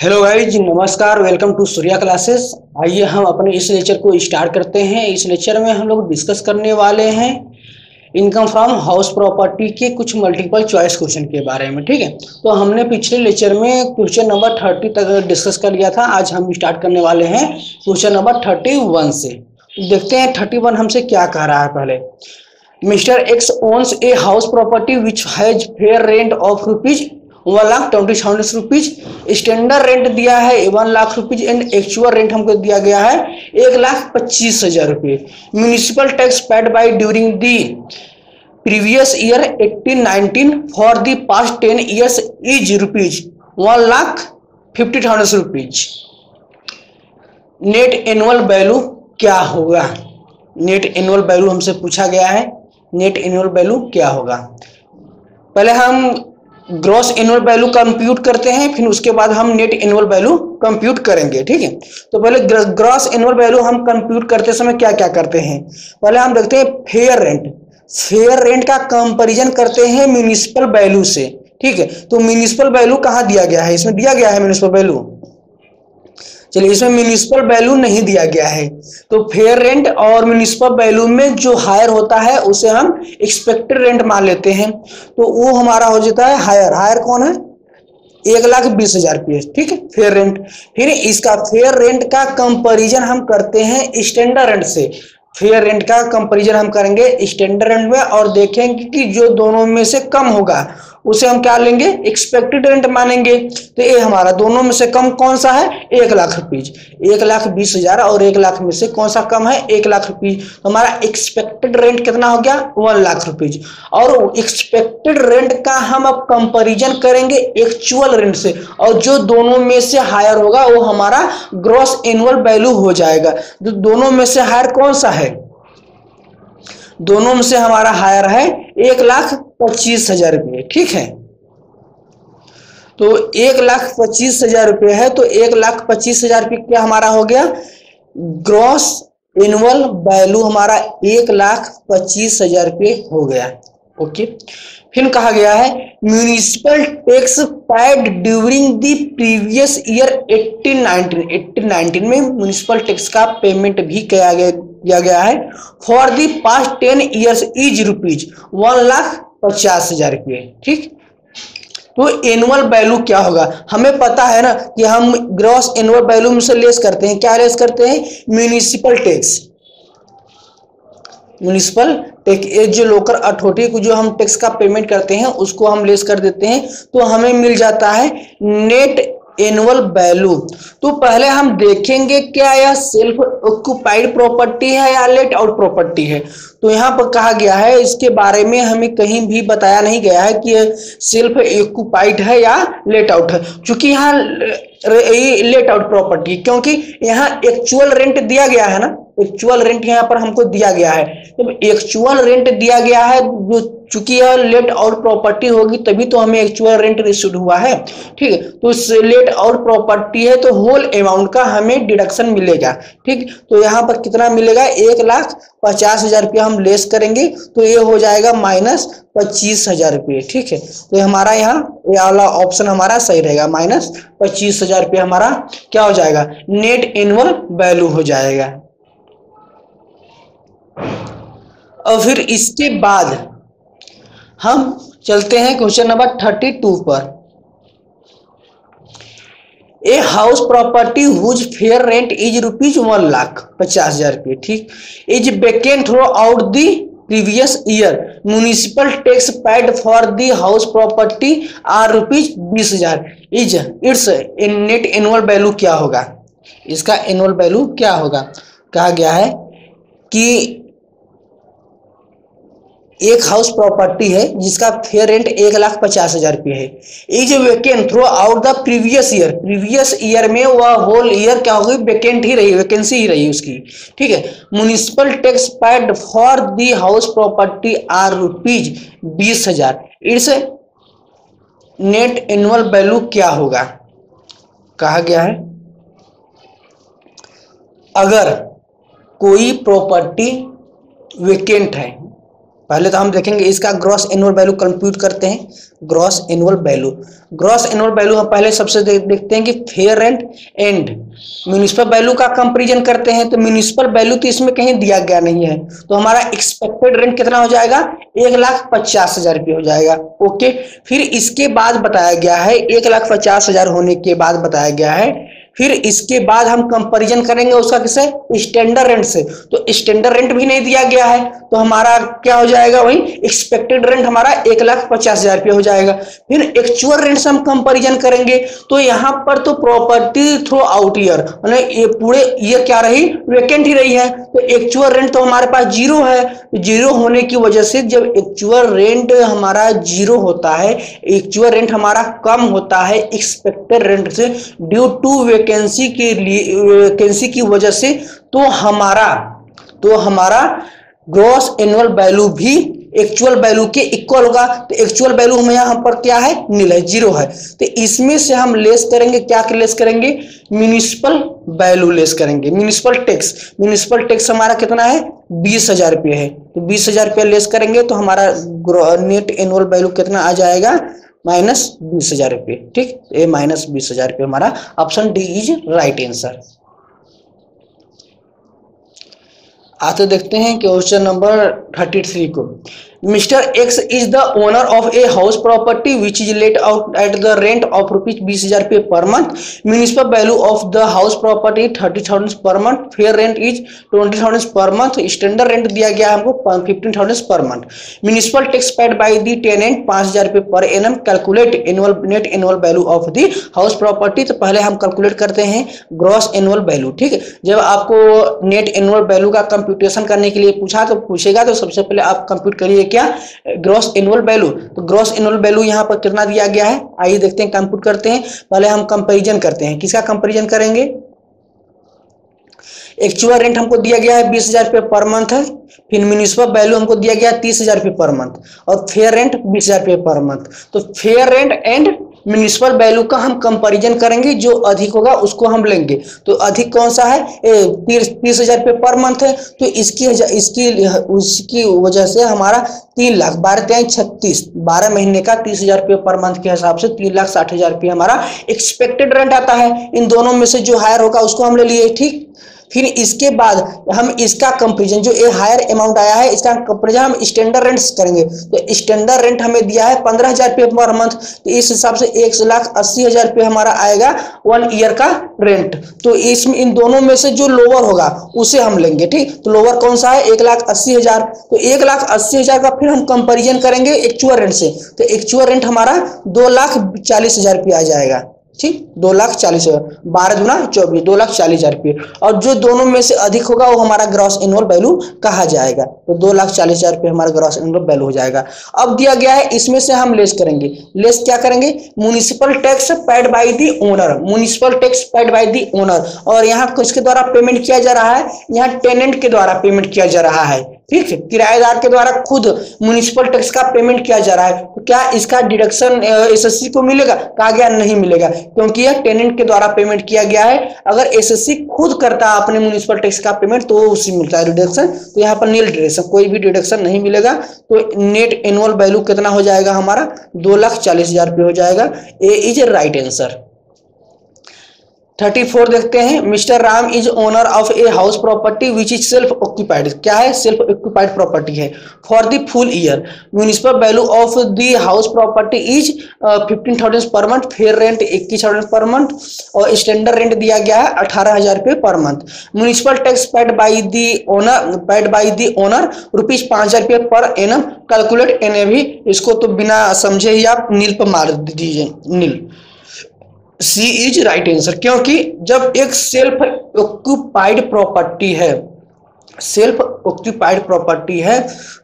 Hello guys नमस्कार welcome to Surya classes आइए हम अपने इस लेक्चर को स्टार्ट करते हैं। इस लेक्चर में हम लोग डिस्कस करने वाले हैं इनकम फ्रॉम हाउस प्रॉपर्टी के कुछ मल्टीपल चॉइस क्वेश्चन के बारे में, ठीक है? तो हमने पिछले लेक्चर में क्वेश्चन नंबर थर्टी तक डिस्कस कर लिया था। आज हम स्टार्ट करने वाले हैं क्वेश्चन नंबर थर्टी वन से। देखते हैं थर्टी वन हमसे क्या कह रहा है पहले। Mister X owns a house property which has fair rent of rupees one lakh twenty thousand rupees standard rent दिया है, one lakh rupees and actual rent हमको दिया गया है, एक लाख पच्चीस हज़ार रुपये। Municipal tax paid by during the previous year 1819 for the past ten years is rupees one lakh fifty thousand rupees net annual value क्या होगा? नेट एनुअल वैल्यू हमसे पूछा गया है नेट एनुअल वैल्यू क्या होगा? पहले हम ग्रॉस एनुअल वैल्यू कंप्यूट करते हैं, फिर उसके बाद हम नेट एनुअल वैल्यू कंप्यूट करेंगे, ठीक है? तो पहले ग्रॉस एनुअल वैल्यू हम कंप्यूट करते समय क्या क्या करते हैं? पहले हम देखते हैं फेयर रेंट फेयर रेंट का कंपेरिजन करते हैं म्यूनिसिपल वैल्यू से, ठीक है? तो म्यूनिसिपल वैल्यू कहाँ दिया गया है? इसमें दिया गया है म्यूनिसिपल वैल्यू चलिए, इसमें म्यूनिसिपल वैल्यू नहीं दिया गया है। तो फेयर रेंट और म्यूनिसिपल वैल्यू में जो हायर होता है, उसे हम एक्सपेक्टेड रेंट मान लेते हैं। तो वो हमारा हो जाता है हायर हायर कौन है? एक लाख बीस हज़ार रुपये, ठीक है? फेयर रेंट फिर इसका फेयर रेंट का कंपेरिजन हम करते हैं स्टैंडर्ड रेंट से। फेयर रेंट का कंपेरिजन हम करेंगे स्टैंडर्ड रेंट में और देखेंगे कि जो दोनों में से कम होगा। उसे हम क्या लेंगे? एक्सपेक्टेड रेंट मानेंगे। तो ये हमारा दोनों में से कम कौन सा है? एक लाख रुपीज़। एक लाख बीस हज़ार और एक लाख में से कौन सा कम है? एक लाख रुपीज़। तो हमारा एक्सपेक्टेड रेंट कितना हो गया? वन लाख रुपीज़ और एक्सपेक्टेड रेंट का हम अब कंपेरिजन करेंगे एक्चुअल रेंट से। और जो दोनों में से हायर होगा, वो हमारा ग्रॉस एनुअल वैल्यू हो जाएगा। तो दोनों में से हायर कौन सा है? दोनों में से हमारा हायर है, एक लाख पच्चीस हज़ार रुपये, ठीक है? तो एक लाख पच्चीस हज़ार रुपये है तो एक लाख पच्चीस हज़ार रुपये क्या हमारा हो गया? ग्रॉस एनुअल वैल्यू हमारा एक लाख पच्चीस हज़ार रुपये हो गया। ओके। फिर कहा गया है municipal tax paid during the previous year 1819 1819 में म्यूनिसिपल टैक्स का पेमेंट भी किया गया, दिया गया है। For the past ten years is rupees one lakh पचास हज़ार रुपये ठीक? तो एनुअल वैल्यू क्या होगा? हमें पता है ना कि हम ग्रॉस एनुअल वैल्यू में से लेस करते हैं। क्या लेस करते हैं? म्यूनिसिपल टैक्स म्यूनिसिपल टैक्स जो लोकल अथॉरिटी को जो हम टैक्स का पेमेंट करते हैं, उसको हम लेस कर देते हैं तो हमें मिल जाता है नेट एनुअल वैल्यू तो पहले हम देखेंगे क्या यह सेल्फ ऑक्यूपाइड प्रॉपर्टी है या लेट आउट प्रॉपर्टी है। तो यहाँ पर कहा गया है, इसके बारे में हमें कहीं भी बताया नहीं गया है कि सेल्फ ऑक्यूपाइड है या लेट आउट है। क्योंकि यहाँ लेट आउट प्रॉपर्टी क्योंकि यहाँ एक्चुअल रेंट दिया गया है ना। एक्चुअल रेंट यहाँ पर हमको दिया गया है। जब एक्चुअल रेंट दिया गया है, जो चूँकि यह लेट आउट प्रॉपर्टी होगी, तभी तो हमें एक्चुअल रेंट रिसीव हुआ है। ठीक है? तो लेट आउट प्रॉपर्टी है तो होल अमाउंट का हमें डिडक्शन मिलेगा। ठीक? तो यहाँ पर कितना मिलेगा? एक लाख पचास हज़ार रुपया हम लेस करेंगे तो ये हो जाएगा माइनस पच्चीस हज़ार रुपये। ठीक है? तो हमारा यहाँ, ये वाला ऑप्शन हमारा सही रहेगा। माइनस पच्चीस हज़ार रुपये हमारा क्या हो जाएगा? नेट एनुअल वैल्यू हो जाएगा। और फिर इसके बाद हम चलते हैं क्वेश्चन नंबर थर्टी टू पर। A house property whose fair rent is rupees one lakh पचास हज़ार रुपये ठीक? Is vacant throughout the previous year municipal tax paid for the house property are rupees बीस हज़ार is its net annual value क्या होगा? इसका एनुअल वैल्यू क्या होगा? कहा गया है कि एक हाउस प्रॉपर्टी है, जिसका फेयर रेंट एक लाख पचास हज़ार रुपये है। Is vacant throughout the previous year previous year में वह होल ईयर क्या होगी वेकेंट ही रही वैकेंसी ही रही उसकी। ठीक है? Municipal tax paid for the house property are rupees बीस हज़ार। इट्स नेट एनुअल वैल्यू क्या होगा? कहा गया है। अगर कोई प्रॉपर्टी वेकेंट है पहले तो हम देखेंगे इसका ग्रॉस एनुअल वैल्यू कंप्यूट करते हैं। Gross annual value gross annual value हम पहले सबसे देखते हैं कि fair rent and municipal value का कंपेरिजन करते हैं तो म्यूनिसिपल वैल्यू तो इसमें कहीं दिया गया नहीं है। तो हमारा एक्सपेक्टेड रेंट कितना हो जाएगा? एक लाख पचास हज़ार रुपये हो जाएगा। ओके फिर इसके बाद बताया गया है, एक लाख पचास हज़ार होने के बाद बताया गया है। फिर इसके बाद हम कंपैरिजन करेंगे उसका किसे स्टैंडर्ड रेंट से। तो स्टैंडर्ड रेंट भी नहीं दिया गया है तो हमारा क्या हो जाएगा वही? एक्सपेक्टेड रेंट हमारा एक लाख पचास हज़ार रुपये हो जाएगा। फिर एक्चुअल रेंट से हम कंपैरिजन करेंगे तो यहाँ पर तो प्रॉपर्टी थ्रू आउट ईयर ये पूरे ईयर क्या रही? वेकेंट ही रही है। तो एक्चुअल रेंट तो हमारे पास ज़ीरो है। ज़ीरो होने की वजह से जब एक्चुअल रेंट हमारा ज़ीरो होता है एक्चुअल रेंट हमारा कम होता है एक्सपेक्टेड रेंट से ड्यू टू वैकेंसी के लिए वैकेंसी की वजह से तो हमारा तो हमारा ग्रॉस एनुअल वैल्यू भी एक्चुअल वैल्यू के इक्वल होगा। तो एक्चुअल वैल्यू हमें यहाँ पर क्या है? नील है ज़ीरो है। तो इसमें से हम लेस करेंगे, क्या लेस करेंगे? म्यूनिसिपल वैल्यू लेस करेंगे। म्यूनिसिपल टैक्स म्यूनिसिपल टैक्स हमारा कितना है? बीस हज़ार रुपये है। तो बीस हज़ार रुपया लेस करेंगे तो हमारा नेट एनुअल वैल्यू कितना आ जाएगा? माइनस बीस हज़ार रुपये, ठीक? ए माइनस बीस हज़ार रुपये हमारा option D is right answer. आते देखते हैं क्वेश्चन नंबर थर्टी थ्री को। Mister X is the owner of a house property which is let out at the rent of rupees बीस हज़ार रुपये per month. Municipal value of the house property thirty thousand per month fair rent is twenty thousand per month standard rent दिया गया हमको fifteen thousand per month municipal tax paid by the tenant पाँच हज़ार रुपए per annum calculate annual net annual value of the house property तो पहले हम calculate करते हैं ग्रॉस एनुअल वैल्यू ठीक है? जब आपको नेट एनुअल वैल्यू का कंप्यूटेशन करने के लिए पूछा तो पूछेगा तो सबसे पहले आप कंप्यूट करिए क्या? ग्रॉस एनुअल वैल्यू तो ग्रॉस एनुअल वैल्यू यहाँ पर कितना दिया गया है? आइए देखते हैं कंप्यूट करते हैं। पहले हम कंपेरिजन करते हैं। किसका कंपेरिजन करेंगे? एक्चुअल रेंट हमको दिया गया है बीस हज़ार रुपये पर मंथ है फिर म्यूनिसिपल वैल्यू हमको दिया गया है तीस हज़ार रुपये पर मंथ और फेयर रेंट बीस हज़ार रुपये पर मंथ तो fair rent and municipal value का हम कंपैरिजन करेंगे, जो अधिक होगा उसको हम लेंगे। तो अधिक कौन सा है? तीस हज़ार रुपये पर मंथ है। तो इसकी इसकी, उसकी वजह से हमारा तीन लाख, बारह तेईस छत्तीस, बारह महीने का तीस हज़ार रुपये पर मंथ के हिसाब से तीन लाख साठ हज़ार रुपये हमारा एक्सपेक्टेड रेंट आता है। इन दोनों में से जो हायर होगा उसको हम ले लिए, ठीक? फिर इसके बाद हम इसका कंपेरिजन जो ए हायर अमाउंट आया है, इसका कंपेरिजन हम स्टैंडर्ड रेंट करेंगे। तो स्टैंडर्ड रेंट हमें दिया है पंद्रह हज़ार रुपये पर मंथ तो इस हिसाब से एक लाख अस्सी हज़ार रुपये हमारा आएगा वन ईयर का रेंट तो इसमें इन दोनों में से जो लोअर होगा, उसे हम लेंगे, ठीक? तो लोअर कौन सा है? एक लाख अस्सी हज़ार। तो एक लाख अस्सी हज़ार का फिर हम कंपेरिजन करेंगे एक्चुअल रेंट से। तो एक्चुअल रेंट हमारा दो लाख चालीस हज़ार रुपये आ जाएगा। ठीक? दो लाख चालीस हज़ार। बारह दुना चौबीस, दो लाख चालीस हज़ार रुपये। और जो दोनों में से अधिक होगा, वो हमारा ग्रॉस एनुअल वैल्यू कहा जाएगा। तो दो लाख चालीस हज़ार रुपये हमारा ग्रॉस एनुअल वैल्यू हो जाएगा। अब दिया गया है, इसमें से हम लेस करेंगे। लेस क्या करेंगे? Municipal tax paid by the owner municipal tax paid by the owner और यहाँ किसके द्वारा पेमेंट किया जा रहा है, यहाँ टेनेंट के द्वारा पेमेंट किया जा रहा है। ठीक है? किराएदार के द्वारा खुद म्यूनिसिपल टैक्स का पेमेंट किया जा रहा है। तो क्या इसका डिडक्शन एसएससी को मिलेगा? कहा गया, नहीं मिलेगा। क्योंकि यह टेनेंट के द्वारा पेमेंट किया गया है। अगर एसएससी खुद करता अपने म्यूनिसिपल टैक्स का पेमेंट तो उसी मिलता है डिडक्शन तो यहाँ पर नील डिडक्शन कोई भी डिडक्शन नहीं मिलेगा। तो नेट एनुअल वैल्यू कितना हो जाएगा हमारा? दो लाख चालीस हज़ार रुपये हो जाएगा। A is a right answer thirty four देखते हैं। Mister Ram is owner of a house property which is self occupied क्या है? सेल्फ ऑक्यूपाइड प्रॉपर्टी है। For the full year municipal value of the house property is fifteen thousand per month fair rent इक्कीस thousand per month और standard rent दिया गया है अठारह हज़ार रुपये per month municipal tax paid by the owner paid by the owner rupees पाँच हज़ार रुपये per annum calculate N भी इसको तो बिना समझे ही आप नील पर मार दीजिए। Nil C is right answer क्योंकि जब एक सेल्फ ऑक्यूपाइड प्रॉपर्टी है सेल्फ ऑक्यूपाइड प्रॉपर्टी है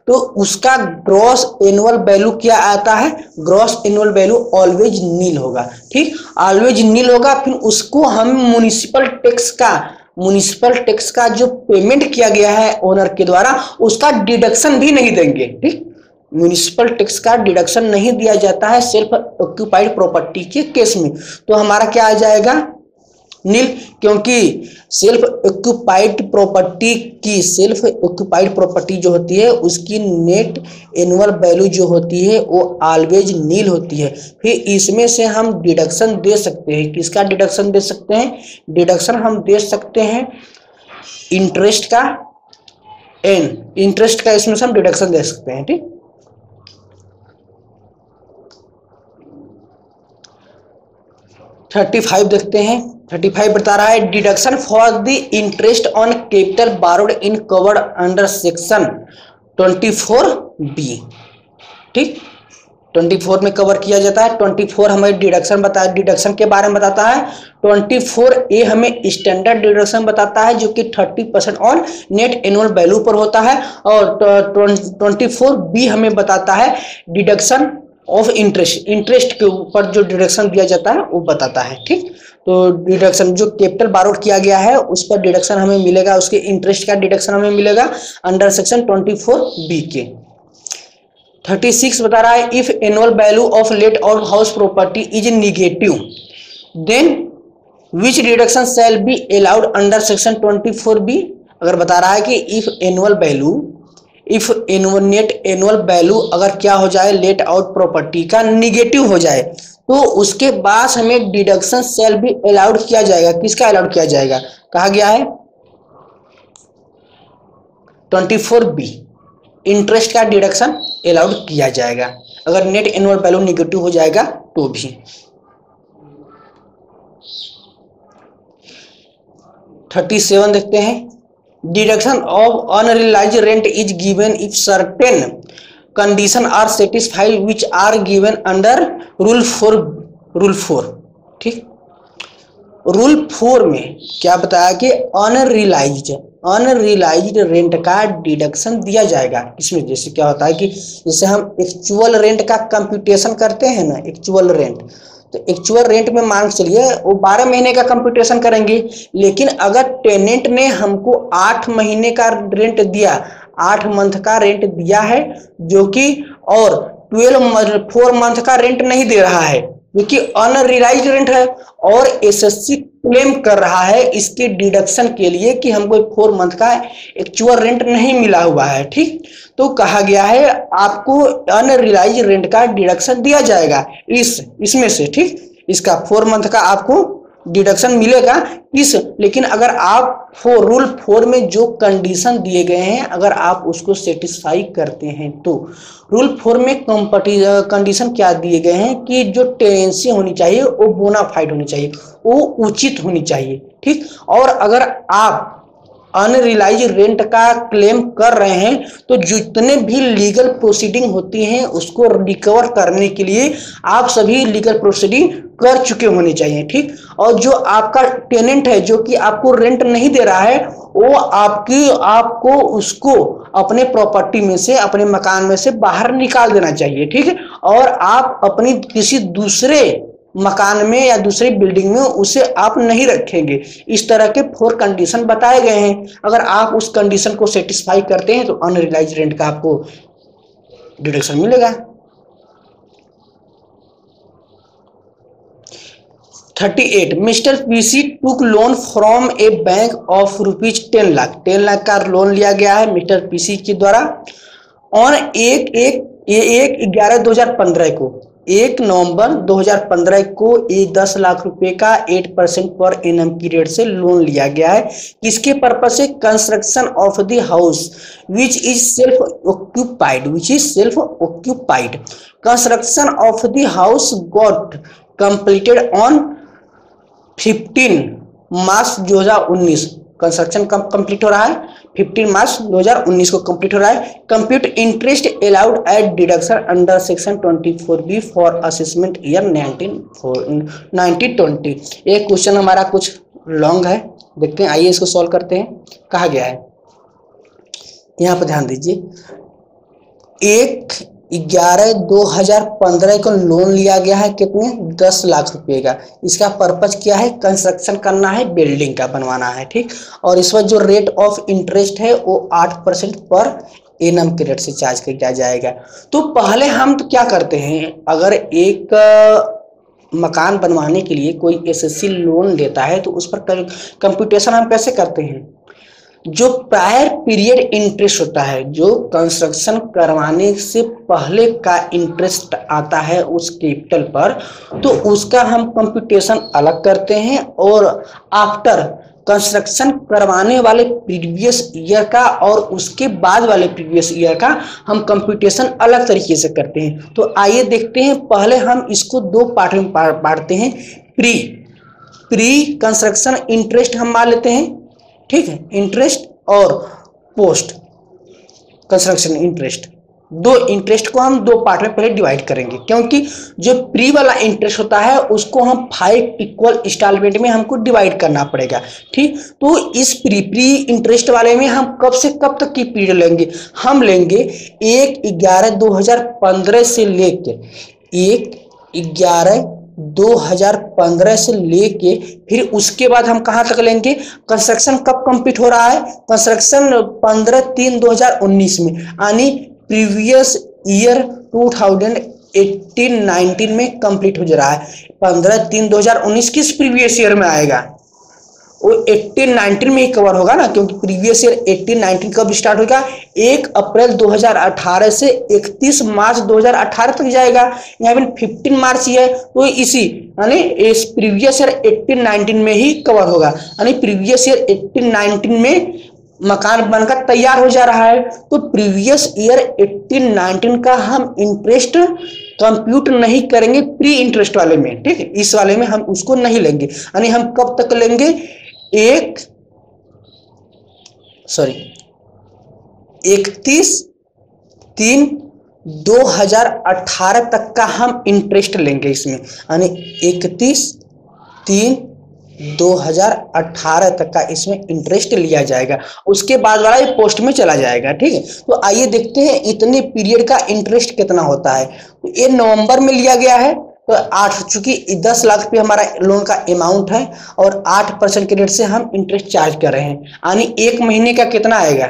तो उसका ग्रॉस एनुअल वैल्यू क्या आता है? Gross annual value always nil होगा, ठीक? ऑलवेज नील होगा, फिर उसको हम म्यूनिसिपल टैक्स का म्यूनिसिपल टैक्स का जो पेमेंट किया गया है ओनर के द्वारा, उसका डिडक्शन भी नहीं देंगे, ठीक? म्यूनिसिपल टैक्स का डिडक्शन नहीं दिया जाता है सेल्फ ऑक्यूपाइड प्रॉपर्टी के केस में। तो हमारा क्या आ जाएगा? नील, क्योंकि सेल्फ ऑक्यूपाइड प्रॉपर्टी की सेल्फ ऑक्यूपाइड प्रॉपर्टी जो होती है, उसकी नेट एनुअल वैल्यू जो होती है, वो ऑलवेज नील होती है। फिर इसमें से हम डिडक्शन दे सकते हैं। किसका डिडक्शन दे सकते हैं? डिडक्शन हम दे सकते हैं इंटरेस्ट का एन इंटरेस्ट का इसमें से हम डिडक्शन दे सकते हैं, ठीक? थर्टी फाइव देखते हैं। थर्टी फाइव बता रहा है। Deduction for the interest on capital borrowed in covered under section twenty four B. ठीक? ट्वेंटी फोर में कवर किया जाता है। ट्वेंटी फोर हमें डिडक्शन बता, डिडक्शन के बारे में बताता है। ट्वेंटी फोर ए हमें स्टैंडर्ड डिडक्शन बताता है, जो कि thirty percent on net annual value पर होता है। और ट्वेंटी फोर बी हमें बताता है डिडक्शन ऑफ़ इंटरेस्ट इंटरेस्ट के ऊपर जो डिडक्शन दिया जाता है, वो बताता है, ठीक? तो डिडक्शन जो कैपिटल बारोड किया गया है, उस पर डिडक्शन हमें मिलेगा, उसके इंटरेस्ट का डिडक्शन हमें मिलेगा under section twenty four B के। थर्टी सिक्स बता रहा है if annual value of let और house property is negative then which deduction shall be allowed under section twenty four B अगर बता रहा है कि if annual value if net annual value अगर क्या हो जाए लेट आउट प्रॉपर्टी का निगेटिव हो जाए तो उसके बाद हमें डिडक्शन सेल भी अलाउड किया जाएगा। किसका अलाउड किया जाएगा? कहा गया है? ट्वेंटी फोर बी इंटरेस्ट का डिडक्शन अलाउड किया जाएगा। अगर नेट एनुअल वैल्यू निगेटिव हो जाएगा तो भी। थर्टी सेवन देखते हैं। Deduction of unrealized rent is given if certain condition are satisfied which are given under rule 4 rule 4 ठीक रूल फोर में क्या बताया कि अनरिलाइज्ड अनरिलाइज्ड रेंट का डिडक्शन दिया जाएगा इसमें जैसे क्या होता है कि जैसे हम एक्चुअल रेंट का कंप्यूटेशन करते हैं ना एक्चुअल रेंट तो एक्चुअल रेंट में मान चलिए, वो बारह महीने का कंप्यूटेशन करेंगे। लेकिन अगर टेनेंट ने हमको आठ महीने का रेंट दिया, आठ मंथ का रेंट दिया है, जो कि और ट्वेल्व फोर मंथ का रेंट नहीं दे रहा है क्योंकि अनरिलाइज रेंट है और एसएससी क्लेम कर रहा है इसके डिडक्शन के लिए कि हमको फोर मंथ का एक्चुअल रेंट नहीं मिला हुआ है, ठीक? तो कहा गया है, आपको अनरिलाइज रेंट का डिडक्शन दिया जाएगा, इस, इसमें से, ठीक? इसका फोर मंथ का आपको डिडक्शन मिलेगा। इस, लेकिन अगर आप फोर रूल फोर में जो कंडीशन दिए गए हैं, अगर आप उसको सेटिस्फाई करते हैं तो रूल फोर में कंडीशन क्या दिए गए हैं कि जो टेनेंसी होनी चाहिए, वो बोनाफाइड होनी चाहिए, वो उचित होनी चाहिए, ठीक? और अगर आप अनरिलाइज रेंट का क्लेम कर रहे हैं तो जितने भी लीगल प्रोसीडिंग होती हैं, उसको रिकवर करने के लिए आप सभी लीगल प्रोसीडिंग कर चुके होने चाहिए, ठीक? और जो आपका टेनेंट है, जो कि आपको रेंट नहीं दे रहा है, वो आपकी, आपको उसको अपने प्रॉपर्टी में से, अपने मकान में से बाहर निकाल देना चाहिए, ठीक? है और आप अपनी किसी दूसरे मकान में या दूसरी बिल्डिंग में उसे आप नहीं रखेंगे। इस तरह के फोर कंडीशन बताए गए हैं। अगर आप उस कंडीशन को सेटिस्फाई करते हैं तो अनरिलाइज रेंट का आपको डिडक्शन मिलेगा। Thirty eight mister PC took loan from a bank of rupees ten lakh ten lakh का लोन लिया गया है मिस्टर पीसी के द्वारा। और एक एक एक ग्यारह दो हज़ार पंद्रह को। एक नवंबर 2015 को ये दस लाख रुपए का एट परसेंट पर एनएम की रेट से लोन लिया गया है। किसके पर्पज से? Construction of the house which is self occupied which is self occupied construction of the house got completed on 15 March 2019 construction complete हो रहा है। 15 मार्च 2019 को कंप्लीट हो रहा है। Compute interest allowed at deduction under section 24 B for assessment year 1920 एक question हमारा कुछ लॉन्ग है। देखते हैं, आइए इसको सॉल्व करते हैं। कहा गया है। यहाँ पर ध्यान दीजिए। एक ग्यारह दो हज़ार पंद्रह को लोन लिया गया है, कितने? दस लाख रुपए का। इसका पर्पज क्या है? कंस्ट्रक्शन करना है बिल्डिंग का बनवाना है, ठीक? और इस वक्त जो रेट ऑफ़ इंटरेस्ट है, वो आठ परसेंट पर एनम के रेट से चार्ज किया जाएगा। तो पहले हम तो क्या करते हैं, अगर एक मकान बनवाने के लिए कोई एसएससी लोन लेता है तो उस पर कंप्यूटेशन हम कैसे करते हैं? जो प्रायर पीरियड इंटरेस्ट होता है, जो कंस्ट्रक्शन करवाने से पहले का इंटरेस्ट आता है उस कैपिटल पर तो उसका हम कंप्यूटेशन अलग करते हैं और आफ्टर कंस्ट्रक्शन करवाने वाले प्रीवियस ईयर का और उसके बाद वाले प्रीवियस ईयर का हम कंप्यूटेशन अलग तरीके से करते हैं। तो आइए देखते हैं, पहले हम इसको दो पार्ट में बांटते हैं। प्री प्री कंस्ट्रक्शन इंटरेस्ट हम मान लेते हैं। ठीक है इंटरेस्ट और पोस्ट कंस्ट्रक्शन इंटरेस्ट दो इंटरेस्ट को हम दो पार्ट में पहले डिवाइड करेंगे, क्योंकि जो प्री वाला इंटरेस्ट होता है, उसको हम फाइव इक्वल इंस्टॉलमेंट में हमको डिवाइड करना पड़ेगा, ठीक? तो इस प्री प्री इंटरेस्ट वाले में हम कब से कब तक की पीरियड लेंगे? हम लेंगे एक ग्यारह दो हज़ार पंद्रह से लेकर एक ग्यारह 2015 से लेके फिर उसके बाद हम कहाँ तक लेंगे? कंस्ट्रक्शन कब कंप्लीट हो रहा है? कंस्ट्रक्शन 15 तीन 2019 में, यानी प्रीवियस ईयर 2018 19 में कंप्लीट हो जा रहा है। 15 तीन 2019 किस प्रीवियस ईयर में आएगा? वो 18 19 में ही कवर होगा ना, क्योंकि प्रीवियस ईयर 18 19 कब स्टार्ट होगा? एक अप्रैल 2018 से 31 मार्च 2018 तक जाएगा। यहाँ पे 15 मार्च ही है तो इसी, यानी इस प्रीवियस ईयर 18 19 में ही कवर होगा। यानी प्रीवियस ईयर 18 19 में मकान बनकर तैयार हो जा रहा है। तो प्रीवियस ईयर 18 19 का हम इंटरेस्ट कंप्यूट नहीं करेंगे प्री इंटरेस्ट वाले में, ठीक? है इस वाले में हम उसको नहीं लेंगे। यानी हम कब तक लेंगे? एक सॉरी इकतीस तीन 2018 तक का हम इंटरेस्ट लेंगे इसमें। यानी इकतीस तीन 2018 तक का इसमें इंटरेस्ट लिया जाएगा। उसके बाद वाला ये पोस्ट में चला जाएगा, ठीक है? तो आइए देखते हैं इतने पीरियड का इंटरेस्ट कितना होता है। ये नवंबर में लिया गया है तो आठ चूँकि दस लाख रुपये हमारा लोन का अमाउंट है और आठ परसेंट के रेट से हम इंटरेस्ट चार्ज कर रहे हैं। यानी एक महीने का कितना आएगा?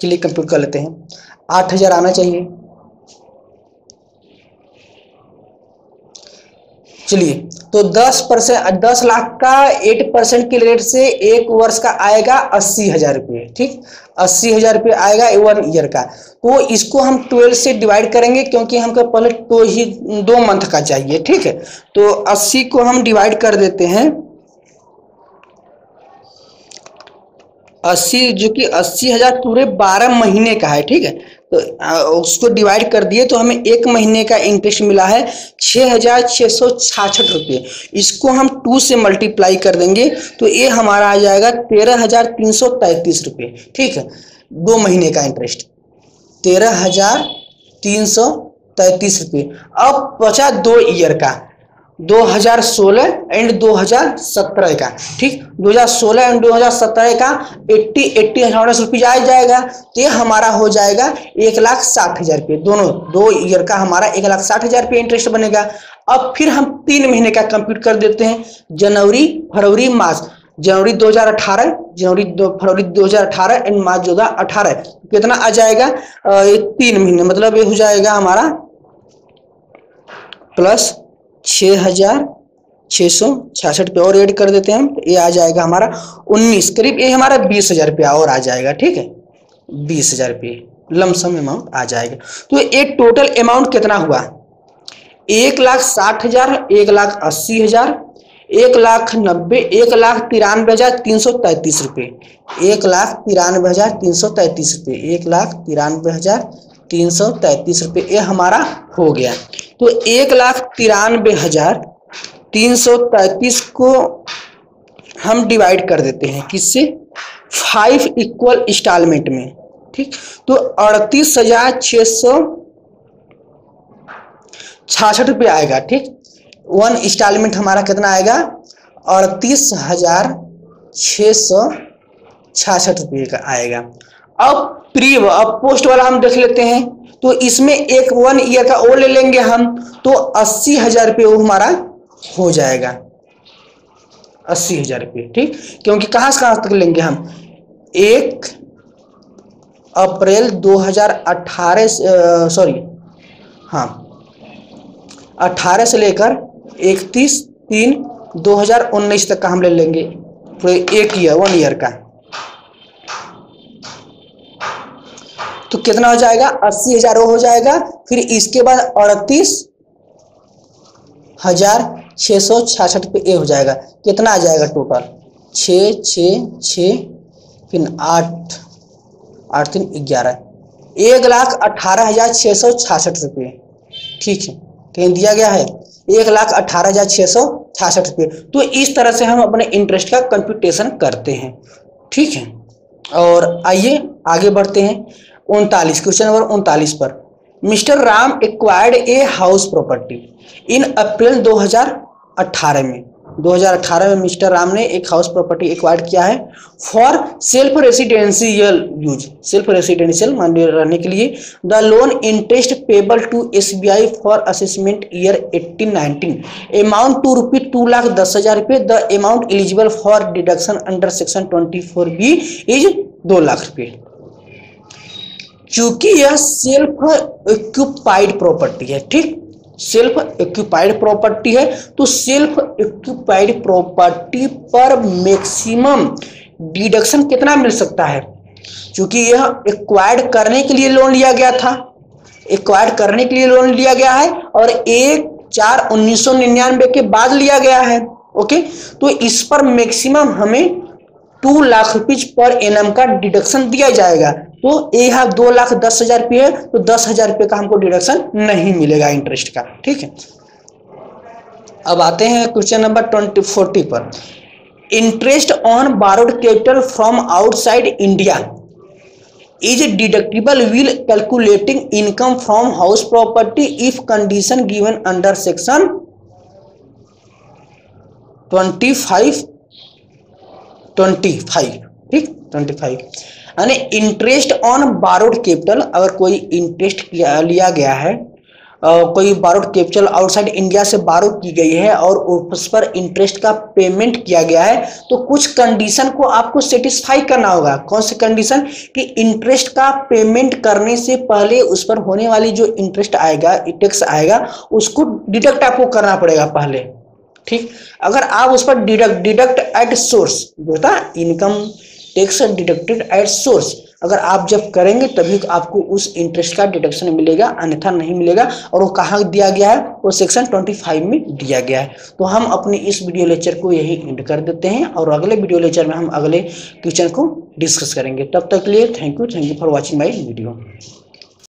चलिए कंप्यूट कर लेते हैं। आठ हज़ार आना चाहिए। चलिए तो 10 परसेंट, दस लाख का 8 परसेंट के रेट से एक वर्ष का आएगा अस्सी हज़ार रुपये, ठीक? अस्सी हज़ार रुपये आएगा वन ईयर का। तो इसको हम 12 से डिवाइड करेंगे क्योंकि हमको पहले तो ही, दो मंथ का चाहिए, ठीक है? तो 80 को हम डिवाइड कर देते हैं। अस्सी, जो कि अस्सी हज़ार पूरे बारह महीने का है, ठीक है? तो उसको डिवाइड कर दिए तो हमें एक महीने का इंटरेस्ट मिला है छः हज़ार छः सौ छाछठ रुपये। इसको हम टू से मल्टीप्लाई कर देंगे तो ये हमारा आ जाएगा तेरह हज़ार तीन सौ तैंतीस रुपये। ठीक है? दो महीने का इंटरेस्ट तेरह हज़ार तीन सौ तैंतीस रुपये। अब बचा दो ईयर का। 2016 एंड 2017 का, ठीक? 2016 एंड 2017 का 80 80 हज़ार रुपये आ जाएगा तो ये हमारा हो जाएगा एक लाख साठ हज़ार रुपये। दोनों, दो ईयर का हमारा एक लाख साठ हज़ार रुपये इंटरेस्ट बनेगा। अब फिर हम तीन महीने का कंप्लीट कर देते हैं, जनवरी, फरवरी, मार्च। जनवरी 2018 जनवरी दो, फरवरी 2018 एंड मार्च 2018 कितना आ जाएगा? तीन महीने मतलब ये हो जाएगा हमारा प्लस छ हज़ार छः सौ छियासठ पे और ऐड कर देते हैं हम ये आ जाएगा हमारा उन्नीस, करीब ये हमारा बीस हज़ार रुपया और आ जाएगा, ठीक है? बीस हज़ार रुपये, लमसम अमाउंट आ जाएगा। तो एक टोटल अमाउंट कितना हुआ? एक लाख साठ हज़ार, एक लाख अस्सी हज़ार, एक लाख नब्बे, एक लाख तिरानवे हज़ार तीन सौ तैतीस रुपये, एक लाख तिरानवे हज़ार तीन सौ तैतीस रुपये, एक लाख तिरानवे हज़ार तीन सौ तैतीस रुपये, ये हमारा हो गया। तो एक लाख तिरानवे हज़ार तीन सौ तैतीस को हम डिवाइड कर देते हैं किससे? फाइव इक्वल इंस्टॉलमेंट में, ठीक? तो अड़तीस हज़ार छ सौ छाछठ रुपये आएगा, ठीक? वन इंस्टॉलमेंट हमारा कितना आएगा? अड़तीस हज़ार छ सौ छाछठ रुपये का आएगा। अब प्री अब पोस्ट वाला हम देख लेते हैं। तो इसमें एक वन ईयर का और ले लेंगे हम तो अस्सी हज़ार रुपये वो हमारा हो जाएगा। अस्सी हज़ार रुपये, ठीक? क्योंकि कहाँ से कहाँ तक लेंगे हम? एक अप्रैल 2018 सॉरी हाँ अठारह से लेकर इकतीस तीन दो हज़ार उन्नीस तक का हम ले लेंगे। पूरे एक ईयर, वन ईयर का। तो कितना हो जाएगा? अस्सी हज़ार हो जाएगा। फिर इसके बाद अड़तीस हज़ार छह सौ छियासठ पे ए हो जाएगा। कितना आ जाएगा टोटल छ छ छ फिर आठ आठ तीन ग्यारह। एक लाख अठारह हज़ार छह सौ छियासठ रुपये। ठीक है? कहीं दिया गया है? एक लाख अठारह हज़ार छह सौ छियासठ रुपये। तो इस तरह से हम अपने इंटरेस्ट का कंप्यूटेशन करते हैं। ठीक है? और आइए आगे बढ़ते हैं। उनतालीस क्वेश्चन नंबर उनतालीस पर। Mister Ram acquired a house property in April 2018 में। 2018 में मिस्टर राम ने एक हाउस प्रॉपर्टी एक्वायर्ड किया है for self residential use self residential मान रहने के लिए। The loan interest payable to S B I for assessment year 1819 amount to rupee two lakh दस हज़ार रुपये। The amount eligible for deduction under section twenty four B is दो लाख रुपये। चूँकि यह सेल्फ एक्यूपाइड प्रॉपर्टी है, ठीक? सेल्फ एक्यूपाइड प्रॉपर्टी है तो सेल्फ एक्यूपाइड प्रॉपर्टी पर मैक्सिमम डिडक्शन कितना मिल सकता है? क्योंकि यह एक्वायर्ड करने के लिए लोन लिया गया था। एक्वायर्ड करने के लिए लोन लिया गया है और एक चार उन्नीस के बाद लिया गया है, ओके? तो इस पर मैक्सिमम हमें two lakh rupees per annum का डिडक्शन दिया जाएगा। तो यह दो लाख दस हज़ार रुपये तो दस हज़ार रुपये का हमको डिडक्शन नहीं मिलेगा इंटरेस्ट का, ठीक है? अब आते हैं क्वेश्चन नंबर ट्वेंटी फोर्टी पर। Interest on borrowed capital from outside India is deductible will calculating income from house property if condition given under section twenty five twenty five ठीक? Twenty five interest on borrowed capital अगर कोई interest लिया गया है कोई borrowed capital outside India से बारो की गई है और उस पर इंटरेस्ट का पेमेंट किया गया है तो कुछ कंडीशन को आपको सेटिस्फाई करना होगा। कौन सी कंडीशन कि इंटरेस्ट का पेमेंट करने से पहले उस पर होने वाली जो इंटरेस्ट आएगा टैक्स आएगा, उसको डिडक्ट आपको करना पड़ेगा पहले। ठीक? अगर आप उस पर डिडक्ट डिडक्ट एट सोर्स जो होता income tax deducted at source अगर आप जब करेंगे तभी आपको उस इंटरेस्ट का डिडक्शन मिलेगा, अन्यथा नहीं मिलेगा, और वो कहाँ दिया गया है? वो सेक्शन 25 में दिया गया है। तो हम अपने इस वीडियो लेक्चर को यही एंड कर देते हैं, और अगले वीडियो लेक्चर में हम अगले क्वेश्चन को डिस्कस करेंगे। तब तक के लिए thank you thank you for watching my video